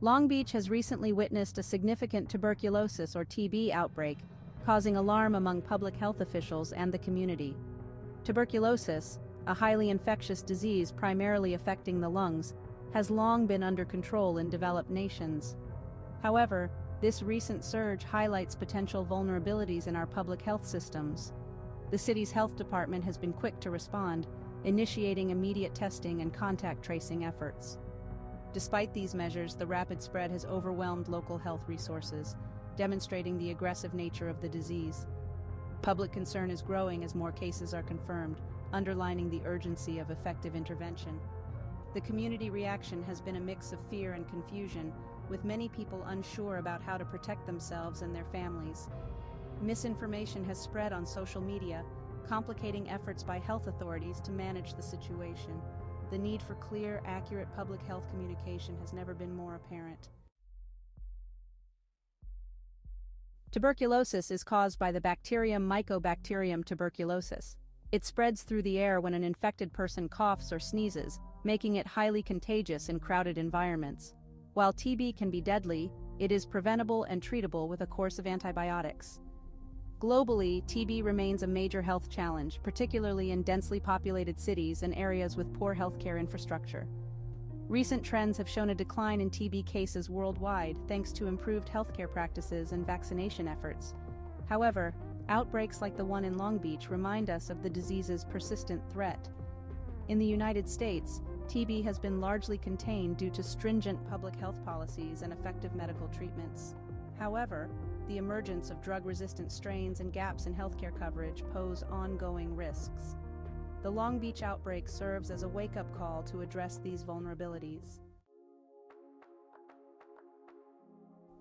Long Beach has recently witnessed a significant tuberculosis or TB outbreak, causing alarm among public health officials and the community. Tuberculosis, a highly infectious disease primarily affecting the lungs, has long been under control in developed nations. However, this recent surge highlights potential vulnerabilities in our public health systems. The city's health department has been quick to respond, initiating immediate testing and contact tracing efforts. Despite these measures, the rapid spread has overwhelmed local health resources, demonstrating the aggressive nature of the disease. Public concern is growing as more cases are confirmed, underlining the urgency of effective intervention. The community reaction has been a mix of fear and confusion, with many people unsure about how to protect themselves and their families. Misinformation has spread on social media, complicating efforts by health authorities to manage the situation. The need for clear, accurate public health communication has never been more apparent. Tuberculosis is caused by the bacterium Mycobacterium tuberculosis. It spreads through the air when an infected person coughs or sneezes, making it highly contagious in crowded environments. While TB can be deadly, it is preventable and treatable with a course of antibiotics. Globally, TB remains a major health challenge, particularly in densely populated cities and areas with poor healthcare infrastructure. Recent trends have shown a decline in TB cases worldwide thanks to improved healthcare practices and vaccination efforts. However, outbreaks like the one in Long Beach remind us of the disease's persistent threat. In the United States, TB has been largely contained due to stringent public health policies and effective medical treatments. However, the emergence of drug-resistant strains and gaps in healthcare coverage pose ongoing risks. The Long Beach outbreak serves as a wake-up call to address these vulnerabilities.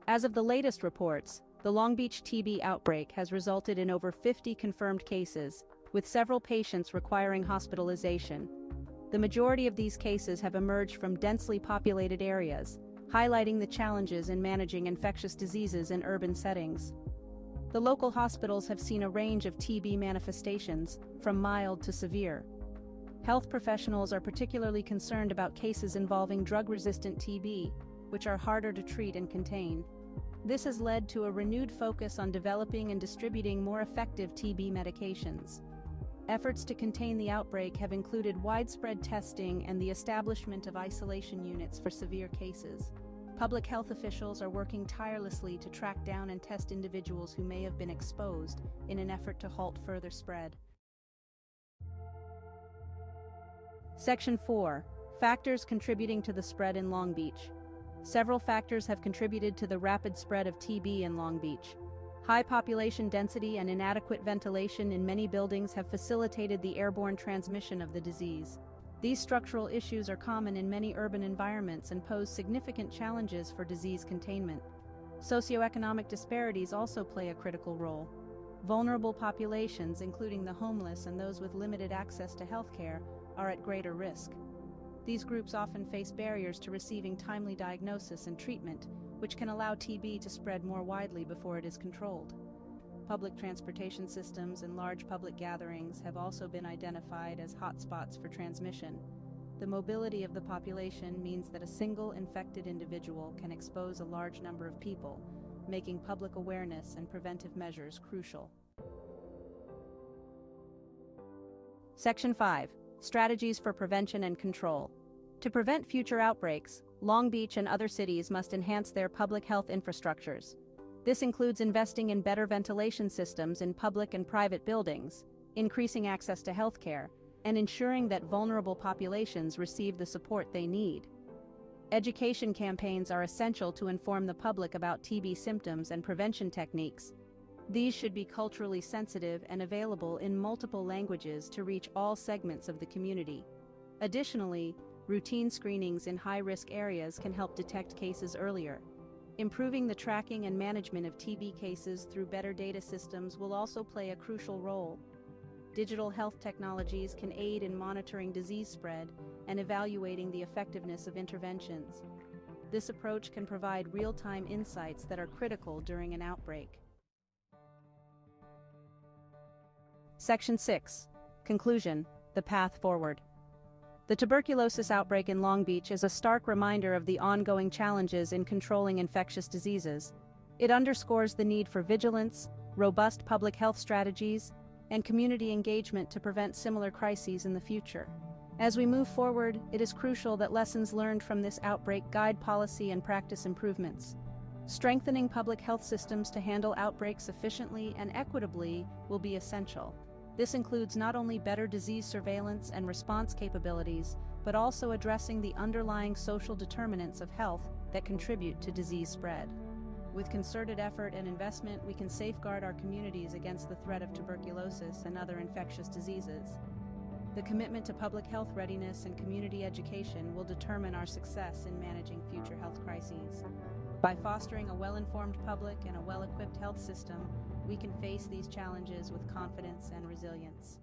As of the latest reports, the Long Beach TB outbreak has resulted in over 50 confirmed cases, with several patients requiring hospitalization. The majority of these cases have emerged from densely populated areas, highlighting the challenges in managing infectious diseases in urban settings. The local hospitals have seen a range of TB manifestations, from mild to severe. Health professionals are particularly concerned about cases involving drug-resistant TB, which are harder to treat and contain. This has led to a renewed focus on developing and distributing more effective TB medications. Efforts to contain the outbreak have included widespread testing and the establishment of isolation units for severe cases. Public health officials are working tirelessly to track down and test individuals who may have been exposed in an effort to halt further spread. Section 4. Factors contributing to the spread in Long Beach. Several factors have contributed to the rapid spread of TB in Long Beach. High population density and inadequate ventilation in many buildings have facilitated the airborne transmission of the disease. These structural issues are common in many urban environments and pose significant challenges for disease containment. Socioeconomic disparities also play a critical role. Vulnerable populations, including the homeless and those with limited access to healthcare, are at greater risk. These groups often face barriers to receiving timely diagnosis and treatment, which can allow TB to spread more widely before it is controlled. Public transportation systems and large public gatherings have also been identified as hotspots for transmission. The mobility of the population means that a single infected individual can expose a large number of people, making public awareness and preventive measures crucial. Section 5. Strategies for Prevention and Control. To prevent future outbreaks, Long Beach and other cities must enhance their public health infrastructures. This includes investing in better ventilation systems in public and private buildings, increasing access to healthcare, and ensuring that vulnerable populations receive the support they need. Education campaigns are essential to inform the public about TB symptoms and prevention techniques. These should be culturally sensitive and available in multiple languages to reach all segments of the community. Additionally, routine screenings in high-risk areas can help detect cases earlier. Improving the tracking and management of TB cases through better data systems will also play a crucial role. Digital health technologies can aid in monitoring disease spread and evaluating the effectiveness of interventions. This approach can provide real-time insights that are critical during an outbreak. Section 6. Conclusion. The path forward. The tuberculosis outbreak in Long Beach is a stark reminder of the ongoing challenges in controlling infectious diseases. It underscores the need for vigilance, robust public health strategies, and community engagement to prevent similar crises in the future. As we move forward, it is crucial that lessons learned from this outbreak guide policy and practice improvements. Strengthening public health systems to handle outbreaks efficiently and equitably will be essential. This includes not only better disease surveillance and response capabilities, but also addressing the underlying social determinants of health that contribute to disease spread. With concerted effort and investment, we can safeguard our communities against the threat of tuberculosis and other infectious diseases. The commitment to public health readiness and community education will determine our success in managing future health crises. By fostering a well-informed public and a well-equipped health system, we can face these challenges with confidence and resilience.